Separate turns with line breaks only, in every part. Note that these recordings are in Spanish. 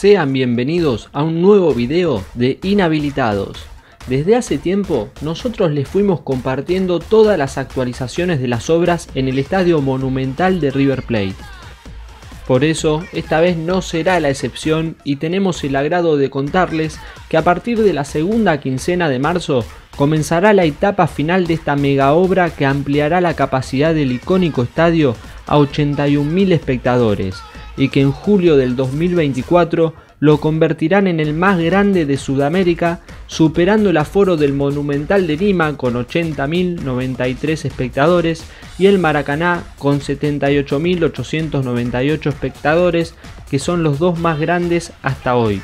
Sean bienvenidos a un nuevo video de Inhabilitados. Desde hace tiempo nosotros les fuimos compartiendo todas las actualizaciones de las obras en el estadio monumental de River Plate. Por eso, esta vez no será la excepción y tenemos el agrado de contarles que a partir de la segunda quincena de marzo comenzará la etapa final de esta mega obra que ampliará la capacidad del icónico estadio a 81.000 espectadores y que en julio del 2024 lo convertirán en el más grande de Sudamérica, superando el aforo del Monumental de Lima con 80.093 espectadores y el Maracaná con 78.898 espectadores, que son los dos más grandes hasta hoy.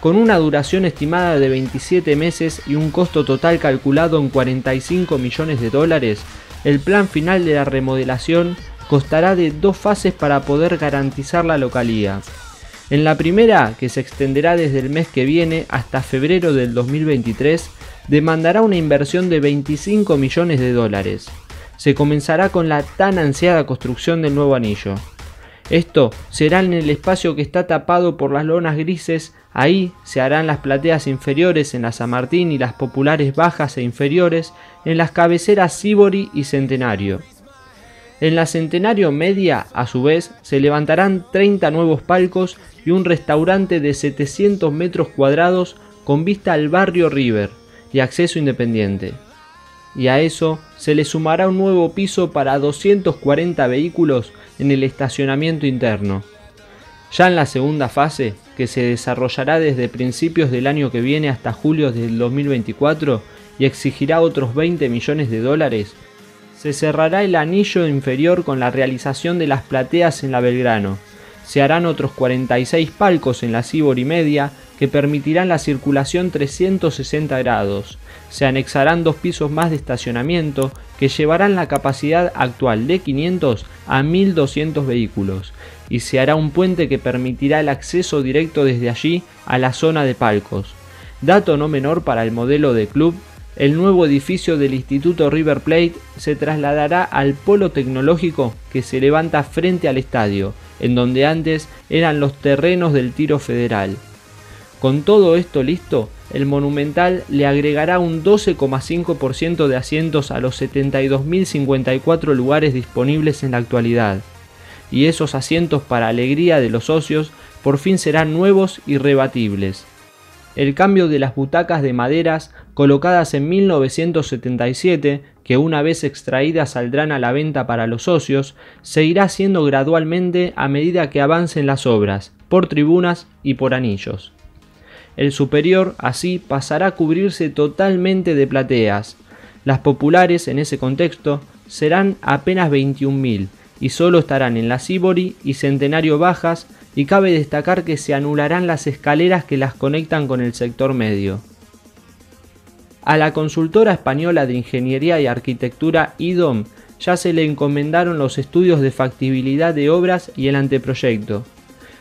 Con una duración estimada de 27 meses y un costo total calculado en 45 millones de dólares, el plan final de la remodelación costará de dos fases para poder garantizar la localía. En la primera, que se extenderá desde el mes que viene hasta febrero del 2023, demandará una inversión de 25 millones de dólares. Se comenzará con la tan ansiada construcción del nuevo anillo. Esto será en el espacio que está tapado por las lonas grises, ahí se harán las plateas inferiores en la San Martín y las populares bajas e inferiores en las cabeceras Sibori y Centenario. En la Centenario Media, a su vez, se levantarán 30 nuevos palcos y un restaurante de 700 metros cuadrados con vista al barrio River y acceso independiente. Y a eso se le sumará un nuevo piso para 240 vehículos en el estacionamiento interno. Ya en la segunda fase, que se desarrollará desde principios del año que viene hasta julio del 2024 y exigirá otros 20 millones de dólares, se cerrará el anillo inferior con la realización de las plateas en la Belgrano. Se harán otros 46 palcos en la Sibori Media que permitirán la circulación 360 grados. Se anexarán dos pisos más de estacionamiento que llevarán la capacidad actual de 500 a 1200 vehículos y se hará un puente que permitirá el acceso directo desde allí a la zona de palcos. Dato no menor para el modelo de club el nuevo edificio del Instituto River Plate se trasladará al polo tecnológico que se levanta frente al estadio, en donde antes eran los terrenos del tiro federal. Con todo esto listo, el Monumental le agregará un 12,5% de asientos a los 72.054 lugares disponibles en la actualidad. Y esos asientos para alegría de los socios por fin serán nuevos y rebatibles el cambio de las butacas de maderas colocadas en 1977, que una vez extraídas saldrán a la venta para los socios, se irá haciendo gradualmente a medida que avancen las obras, por tribunas y por anillos. El superior así pasará a cubrirse totalmente de plateas. Las populares en ese contexto serán apenas 21.000 y solo estarán en la Sibori y Centenario Bajas y cabe destacar que se anularán las escaleras que las conectan con el sector medio. A la consultora española de Ingeniería y Arquitectura IDOM ya se le encomendaron los estudios de factibilidad de obras y el anteproyecto.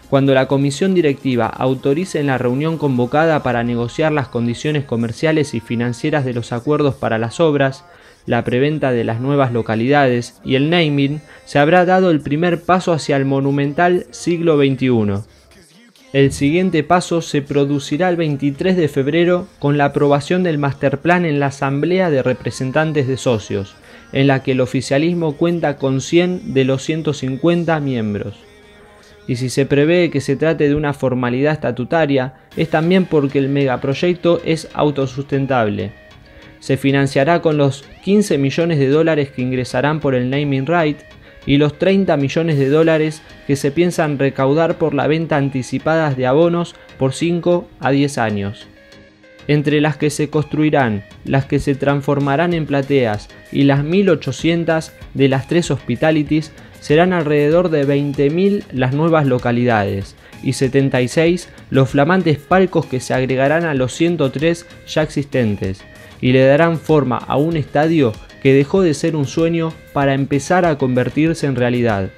Cuando la comisión directiva autorice en la reunión convocada para negociar las condiciones comerciales y financieras de los acuerdos para las obras, la preventa de las nuevas localidades y el naming, se habrá dado el primer paso hacia el monumental siglo XXI. El siguiente paso se producirá el 23 de febrero con la aprobación del masterplan en la Asamblea de Representantes de Socios, en la que el oficialismo cuenta con 100 de los 150 miembros. Y si se prevé que se trate de una formalidad estatutaria, es también porque el megaproyecto es autosustentable se financiará con los 15 millones de dólares que ingresarán por el naming right y los 30 millones de dólares que se piensan recaudar por la venta anticipada de abonos por 5 a 10 años. Entre las que se construirán, las que se transformarán en plateas y las 1800 de las tres hospitalities, serán alrededor de 20.000 las nuevas localidades y 76 los flamantes palcos que se agregarán a los 103 ya existentes, y le darán forma a un estadio que dejó de ser un sueño para empezar a convertirse en realidad.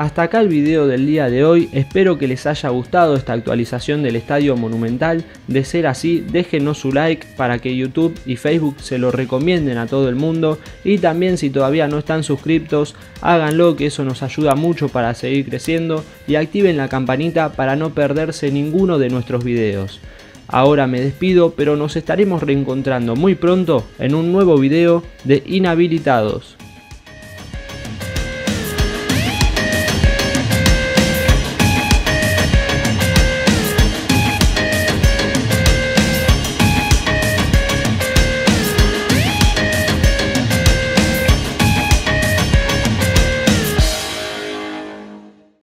Hasta acá el video del día de hoy, espero que les haya gustado esta actualización del Estadio Monumental, de ser así déjenos su like para que YouTube y Facebook se lo recomienden a todo el mundo y también si todavía no están suscriptos háganlo que eso nos ayuda mucho para seguir creciendo y activen la campanita para no perderse ninguno de nuestros videos. Ahora me despido, pero nos estaremos reencontrando muy pronto en un nuevo video de Inhabilitados.